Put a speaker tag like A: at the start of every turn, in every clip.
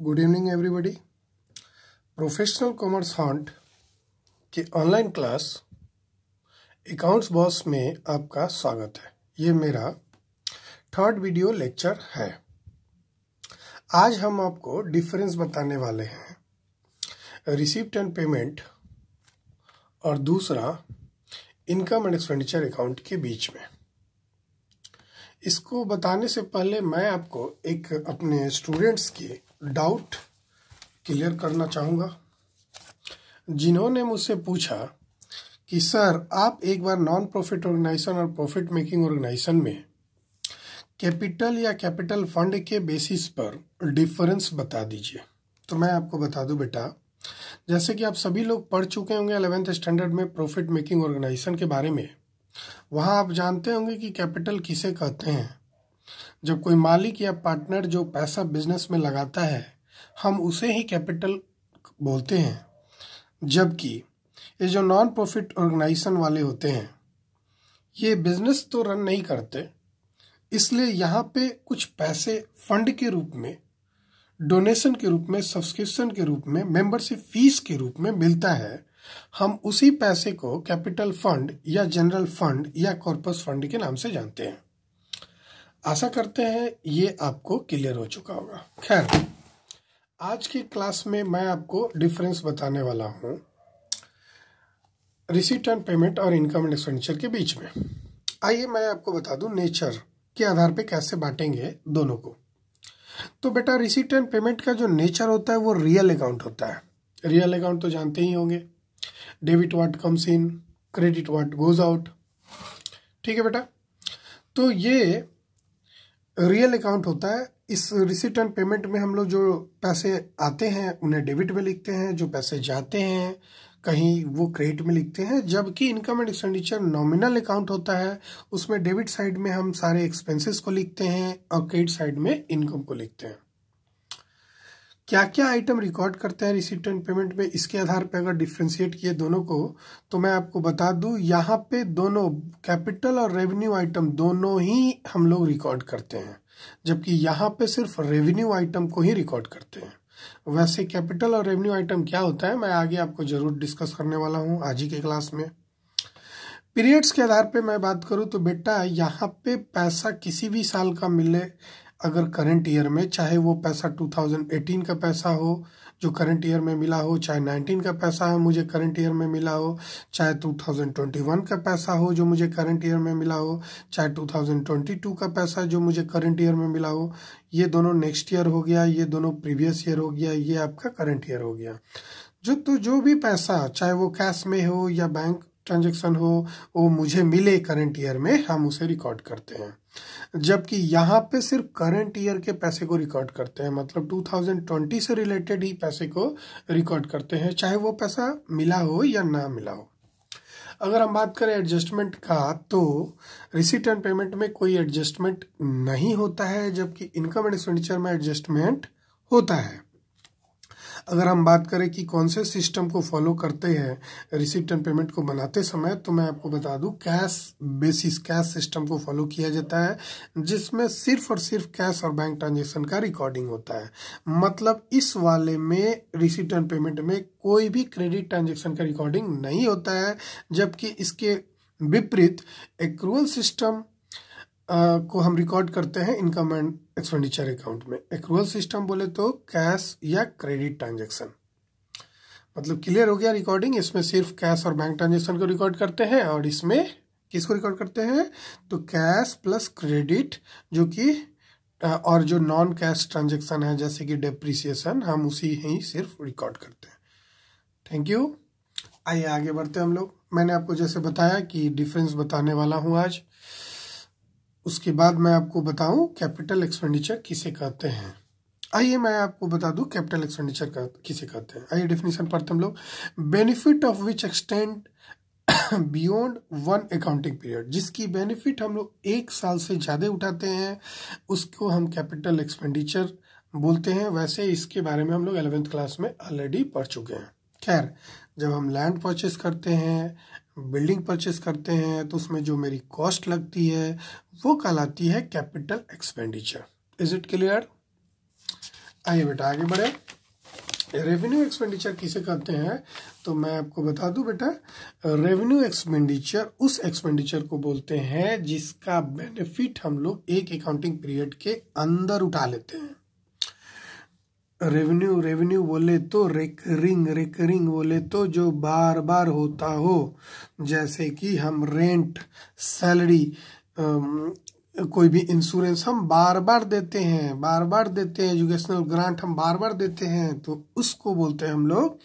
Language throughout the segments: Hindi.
A: Good evening everybody professional commerce haunt के ऑनलाइन क्लास अकाउंट्स बॉस में आपका स्वागत है। ये मेरा थर्ड वीडियो लेक्चर है। आज हम आपको डिफरेंस बताने वाले हैं। रिसिप्ट एंड पेमेंट और दूसरा इनकम एंड एक्सपेंडिचर अकाउंट के बीच में। इसको बताने से पहले मैं आपको एक अपने स्टूडेंट्स के डाउट क्लियर करना चाहूँगा। जिन्होंने मुझसे पूछा कि, सर, आप एक बार नॉन प्रॉफिट ऑर्गेनाइजेशन और प्रॉफिट मेकिंग ऑर्गेनाइजेशन में कैपिटल या कैपिटल फंड के बेसिस पर डिफरेंस बता दीजिए। तो मैं आपको बता दूँ, बेटा, जैसे कि आप सभी लोग पढ़ चुके होंगे अलेवेंथ स्टैंडर्ड में प्रॉफिट मेकिंग ऑर्गेनाइजेशन के बारे में, वहाँ आप जानते होंगे कि कैपिटल किसे कहते हैं। जब कोई मालिक या पार्टनर जो पैसा बिज़नेस में लगाता है, हम उसे ही कैपिटल बोलते हैं। जबकि ये जो नॉन प्रॉफिट ऑर्गेनाइजेशन वाले होते हैं, ये बिज़नेस तो रन नहीं करते, इसलिए यहाँ पे कुछ पैसे फंड के रूप में डोनेशन के रूप में सब्सक्रिप्शन के रूप में मेंबरशिप फ़ीस के रूप में मिलता है। हम उसी पैसे को कैपिटल फंड या जनरल फंड या कॉर्पस फंड के नाम से जानते हैं। आशा करते हैं ये आपको क्लियर हो चुका होगा। खैर, आज की क्लास में मैं आपको डिफरेंस बताने वाला हूँ रिसीट एंड पेमेंट और इनकम एंड एक्सपेंडिचर के बीच में। आइए मैं आपको बता दूँ नेचर के आधार पे कैसे बांटेंगे दोनों को। तो बेटा रिसीट एंड पेमेंट का जो नेचर होता है वो रियल अकाउंट होता है। रियल अकाउंट तो जानते ही होंगे। Debit what comes in credit what goes out ठीक है बेटा? तो ये रियल अकाउंट होता है, इस रिसिट एंड पेमेंट में हम लोग जो पैसे आते हैं, उन्हें डेबिट में लिखते हैं, जो पैसे जाते हैं, कहीं वो क्रेडिट में लिखते हैं, जबकि income and expenditure nominal account होता है, उसमें डेबिट साइड में हम सारे एक्सपेंसेस को लिखते हैं और क्रेडिट साइड में इनकम को लिखते हैं। क्या क्या आइटम रिकॉर्ड करते हैं रिसिप्ट एंड पेमेंट में? इसके आधार पर अगर डिफ्रेंशिएट किए दोनों को तो मैं आपको बता दूँ, यहाँ पे दोनों कैपिटल और रेवेन्यू आइटम दोनों ही हम लोग रिकॉर्ड करते हैं, जबकि यहाँ पे सिर्फ़ रेवेन्यू आइटम को ही रिकॉर्ड करते हैं। वैसे कैपिटल और रेवेन्यू आइटम क्या होता है, मैं आगे आपको ज़रूर डिस्कस करने वाला हूँ आज ही के क्लास में। पीरियड्स के आधार पे मैं बात करूँ तो बेटा यहाँ पे पैसा किसी भी साल का मिले अगर करंट ईयर में चाहे वो पैसा 2018 का पैसा हो, जो करंट ईयर में मिला हो, चाहे 19 का पैसा है, मुझे करंट ईयर में मिला हो, चाहे 2021 का पैसा हो, जो मुझे करंट ईयर में मिला हो, चाहे 2022 का पैसा जो मुझे करंट ईयर में मिला हो, ये दोनों नेक्स्ट ईयर हो गया, ये दोनों प्रीवियस ईयर हो गया, ये आपका करंट ईयर हो गया। जो तो जो भी पैसा, चाहे वो कैश में हो या बैंक ट्रांजेक्शन हो, वो मुझे मिले करंट ईयर में, हम उसे रिकॉर्ड करते हैं। जबकि यहाँ पे सिर्फ़ करंट ईयर के पैसे को रिकॉर्ड करते हैं मतलब 2020 से रिलेटेड ही पैसे को रिकॉर्ड करते हैं, चाहे वो पैसा मिला हो या ना मिला हो। अगर हम बात करें एडजस्टमेंट का तो रिसिट एंड पेमेंट में कोई एडजस्टमेंट नहीं होता है, जबकि इनकम एंड एक्सपेंडिचर में एडजस्टमेंट होता है। अगर हम बात करें कि कौन से सिस्टम को फॉलो करते हैं रिसिप्ट एंड पेमेंट को बनाते समय तो मैं आपको बता दूँ कैश बेसिस कैश सिस्टम को फॉलो किया जाता है, जिसमें सिर्फ़ और सिर्फ़ कैश और बैंक ट्रांजेक्शन का रिकॉर्डिंग होता है। मतलब इस वाले में रिसिप्ट एंड पेमेंट में कोई भी क्रेडिट ट्रांजेक्शन का रिकॉर्डिंग नहीं होता है, जबकि इसके विपरीत एक्रूअल सिस्टम को हम रिकॉर्ड करते हैं इनकम एंड एक्सपेंडिचर अकाउंट में। एक्रूअल सिस्टम बोले तो कैश या क्रेडिट ट्रांजेक्शन मतलब क्लियर हो गया रिकॉर्डिंग इसमें सिर्फ़ कैश और बैंक ट्रांजेक्शन को रिकॉर्ड करते हैं और इसमें किसको रिकॉर्ड करते हैं? तो कैश प्लस क्रेडिट जो कि और जो नॉन कैश ट्रांजेक्शन है, जैसे कि डेप्रिसिएशन हम उसी ही सिर्फ़ रिकॉर्ड करते हैं। थैंक यू आइए आगे बढ़ते हैं हम लोग। मैंने आपको जैसे बताया कि डिफरेंस बताने वाला हूँ आज। उसके बाद मैं आपको बताऊँ कैपिटल एक्सपेंडिचर किसे कहते हैं। आइए मैं आपको बता दूँ कैपिटल एक्सपेंडिचर का किसे कहते हैं। आइए डेफिनेशन पढ़ते हम लोग। Benefit of which extend beyond one accounting period जिसकी बेनिफिट हम लोग एक साल से ज़्यादा उठाते हैं, उसको हम कैपिटल एक्सपेंडिचर बोलते हैं। वैसे इसके बारे में हम लोग एलेवेंथ क्लास में ऑलरेडी पढ़ चुके हैं। खैर, जब हम लैंड परचेस करते हैं बिल्डिंग परचेस करते हैं तो उसमें जो मेरी कॉस्ट लगती है, वो कहलाती है capital expenditure is it clear आइए बेटा, आगे बढ़े। रेवेन्यू एक्सपेंडिचर किसे कहते हैं? तो मैं आपको बता दूँ बेटा रेवेन्यू एक्सपेंडिचर उस एक्सपेंडिचर को बोलते हैं जिसका बेनिफिट हम लोग एक अकाउंटिंग पीरियड के अंदर उठा लेते हैं। रेवेन्यू रेवेन्यू बोले तो रिकरिंग रिकरिंग बोले तो जो बार बार होता हो, जैसे कि हम रेंट सैलरी कोई भी इंश्योरेंस हम बार बार देते हैं बार बार देते हैं एजुकेशनल ग्रांट हम बार बार देते हैं तो उसको बोलते हैं हम लोग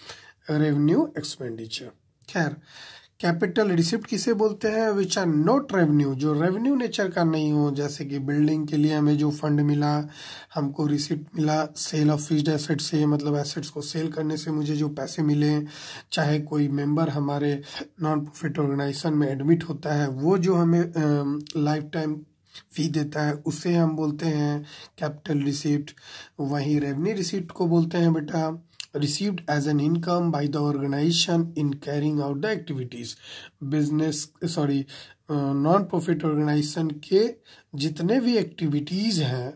A: रेवेन्यू एक्सपेंडिचर खैर कैपिटल रिसिप्ट किसे बोलते हैं? विच आर नॉट रेवेन्यू जो रेवेन्यू नेचर का नहीं हो, जैसे कि बिल्डिंग के लिए हमें जो फंड मिला, हमको रिसिप्ट मिला सेल ऑफ़ फिक्स्ड एसेट से मतलब एसेट्स को सेल करने से मुझे जो पैसे मिले, चाहे कोई मेंबर हमारे नॉन प्रॉफिट ऑर्गेनाइजेशन में एडमिट होता है, वो जो हमें लाइफ टाइम फ़ी देता है, उसे हम बोलते हैं कैपिटल रिसिप्ट वहीं रेवेन्यू रिसिप्ट को बोलते हैं बेटा received as an income by the organization in carrying out the activities. Business, sorry non profit organisation के जितने भी एक्टिविटीज़ हैं,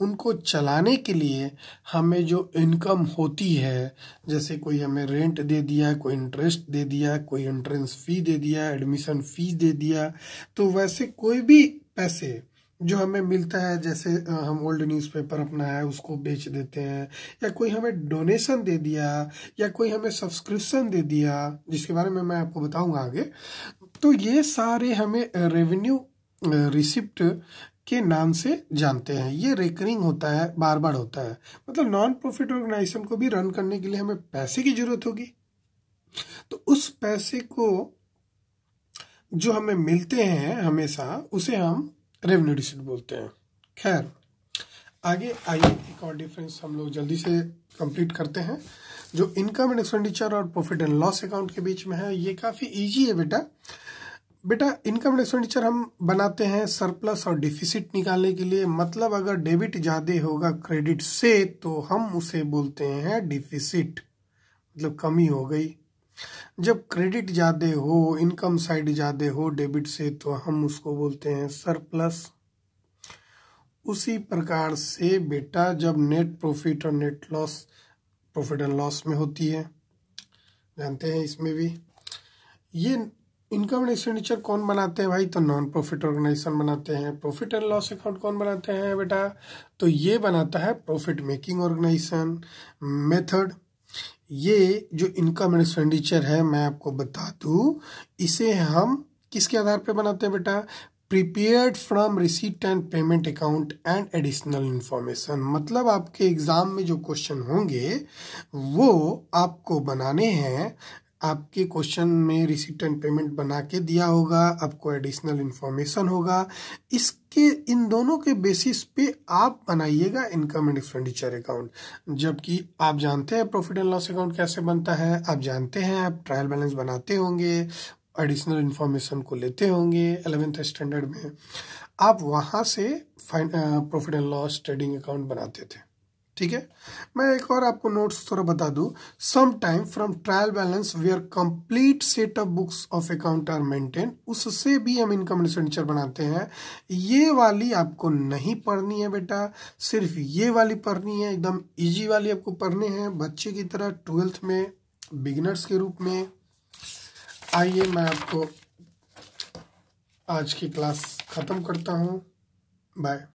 A: उनको चलाने के लिए हमें जो इनकम होती है, जैसे कोई हमें रेंट दे दिया, कोई इंटरेस्ट दे दिया, कोई एंट्रेंस फ़ी दे दिया एडमिशन फ़ीस दे दिया तो वैसे कोई भी पैसे जो हमें मिलता है, जैसे हम ओल्ड न्यूज़पेपर अपना है उसको बेच देते हैं, या कोई हमें डोनेशन दे दिया, या कोई हमें सब्सक्रिप्शन दे दिया, जिसके बारे में मैं आपको बताऊँगा आगे तो ये सारे हमें रेवेन्यू रिसिप्ट के नाम से जानते हैं। ये रेकरिंग होता है बार बार होता है। मतलब नॉन प्रॉफिट ऑर्गेनाइजेशन को भी रन करने के लिए हमें पैसे की ज़रूरत होगी। तो उस पैसे को जो हमें मिलते हैं हमेशा, उसे हम रेवेन्यू रिसिप्ट बोलते हैं। खैर, आगे आइए, एक और डिफरेंस हम लोग जल्दी से कंप्लीट करते हैं, जो इनकम एंड एक्सपेंडिचर और प्रॉफिट एंड लॉस अकाउंट के बीच में है। ये काफ़ी इजी है बेटा। बेटा इनकम एंड एक्सपेंडिचर हम बनाते हैं सरप्लस और डिफिसिट निकालने के लिए। मतलब अगर डेबिट ज़्यादा होगा क्रेडिट से तो हम उसे बोलते हैं डिफिसिट मतलब कमी हो गई। जब क्रेडिट ज़्यादा हो, इनकम साइड ज़्यादा हो, डेबिट से तो हम उसको बोलते हैं सरप्लस। उसी प्रकार से बेटा, जब नेट प्रॉफिट और net loss, profit and loss में होती है, जानते हैं इसमें भी, ये इनकम एंड एक्सपेंडिचर कौन बनाते हैं भाई? तो नॉन प्रॉफिट ऑर्गेनाइजेशन बनाते हैं। प्रॉफिट एंड लॉस अकाउंट कौन बनाते हैं बेटा? तो ये बनाता है प्रॉफिट मेकिंग ऑर्गेनाइजेशन मेथड ये जो इनकम एंड एक्सपेंडिचर है, मैं आपको बता दूँ, इसे हम किसके आधार पे बनाते हैं बेटा? Prepared from receipt and payment account and additional information मतलब आपके एग्ज़ाम में जो क्वेश्चन होंगे, वो आपको बनाने हैं आपके क्वेश्चन में रिसिप्ट एंड पेमेंट बना के दिया होगा, आपको एडिशनल इन्फॉर्मेशन होगा। इसके, इन दोनों के बेसिस पे आप बनाइएगा इनकम एंड एक्सपेंडिचर अकाउंट जबकि आप जानते हैं प्रॉफिट एंड लॉस अकाउंट कैसे बनता है, आप जानते हैं, आप ट्रायल बैलेंस बनाते होंगे एडिशनल इन्फॉर्मेशन को लेते होंगे एलेवेंथ स्टैंडर्ड में। आप वहाँ से profit and loss trading account बनाते थे। ठीक है? मैं एक और आपको नोट्स थोड़ा बता दूँ। Some time from trial balance where complete set of books of account are maintain उससे भी हम इनकम एक्सपेंडिचर बनाते हैं। ये वाली आपको नहीं पढ़नी है बेटा। सिर्फ़ ये वाली पढ़नी है। एकदम इजी वाली आपको पढ़ने हैं। बच्चे की तरह ट्वेल्थ में बिगिनर्स के रूप में। आइए मैं आपको आज की क्लास ख़त्म करता हूँ। बाय